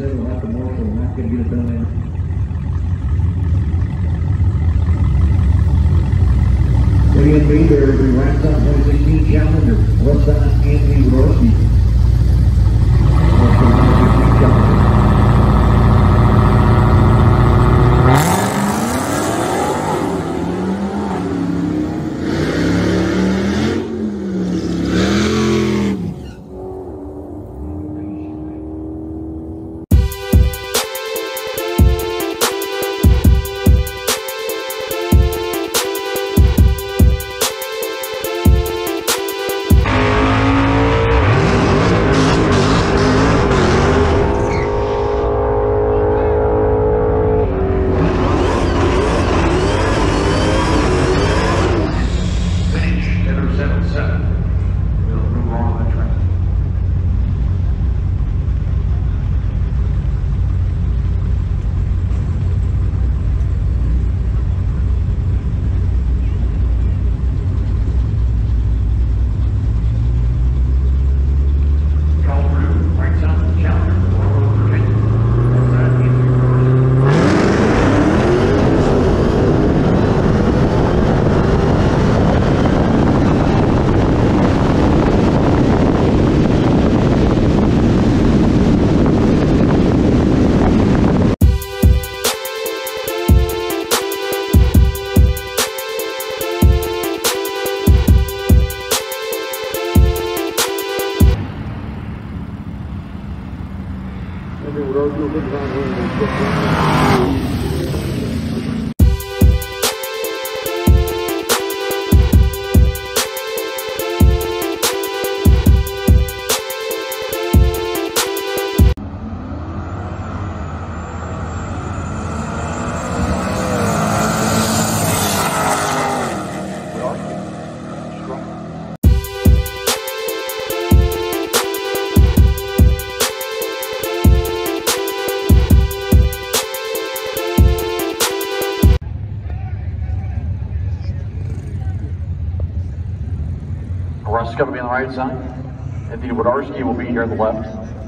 said we'll have to more, so we're not gonna get it done in. William Bader, who wraps up 2016 Challenger, left side Anthony Rossi. Road, is going to be on the right side. Anthony Wodarski will be here on the left.